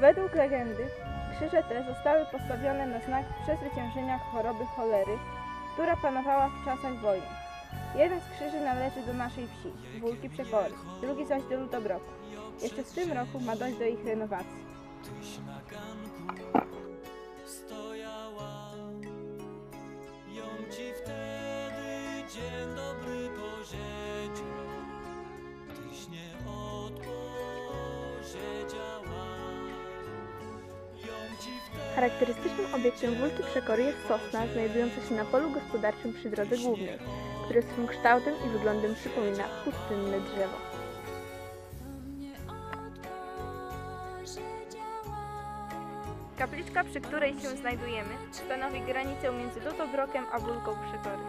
Według legendy krzyże te zostały postawione na znak przezwyciężenia choroby cholery, która panowała w czasach wojny. Jeden z krzyży należy do naszej wsi, Wólki Przekory, drugi zaś do Ludobroku. Jeszcze w tym roku ma dojść do ich renowacji. Charakterystycznym obiektem Wólki Przekory jest sosna znajdująca się na polu gospodarczym przy drodze głównej, które swym kształtem i wyglądem przypomina pustynne drzewo. Kapliczka, przy której się znajdujemy, stanowi granicę między Ludobrokiem a Wólką Przekory.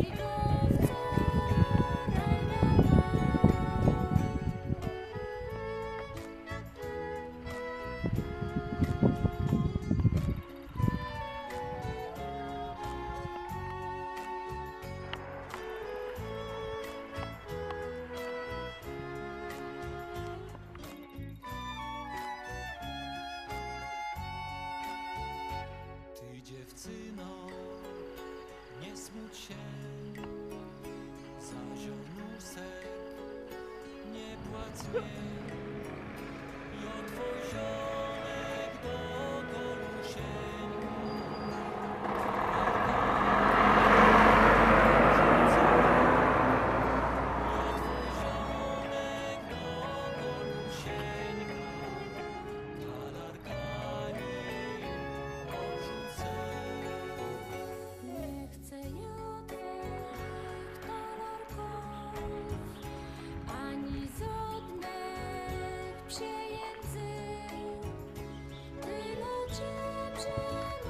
you nie 绝。